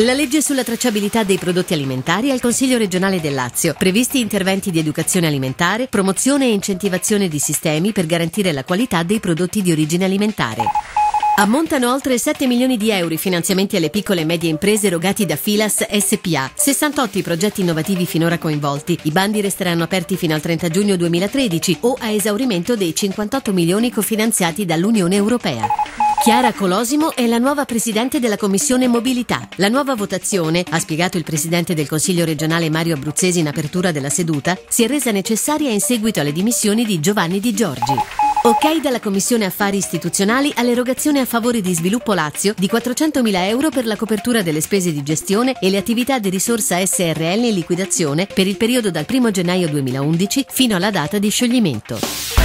La legge sulla tracciabilità dei prodotti alimentari al Consiglio regionale del Lazio. Previsti interventi di educazione alimentare, promozione e incentivazione di sistemi per garantire la qualità dei prodotti di origine alimentare. Ammontano oltre 7 milioni di euro i finanziamenti alle piccole e medie imprese erogati da Filas SPA. 68 i progetti innovativi finora coinvolti. I bandi resteranno aperti fino al 30 giugno 2013 o a esaurimento dei 58 milioni cofinanziati dall'Unione Europea. Chiara Colosimo è la nuova presidente della Commissione Mobilità. La nuova votazione, ha spiegato il presidente del Consiglio regionale Mario Abruzzesi in apertura della seduta, si è resa necessaria in seguito alle dimissioni di Giovanni Di Giorgi. Ok dalla Commissione Affari Istituzionali all'erogazione a favore di Sviluppo Lazio di 400.000 euro per la copertura delle spese di gestione e le attività di risorsa SRL in liquidazione per il periodo dal 1 gennaio 2011 fino alla data di scioglimento.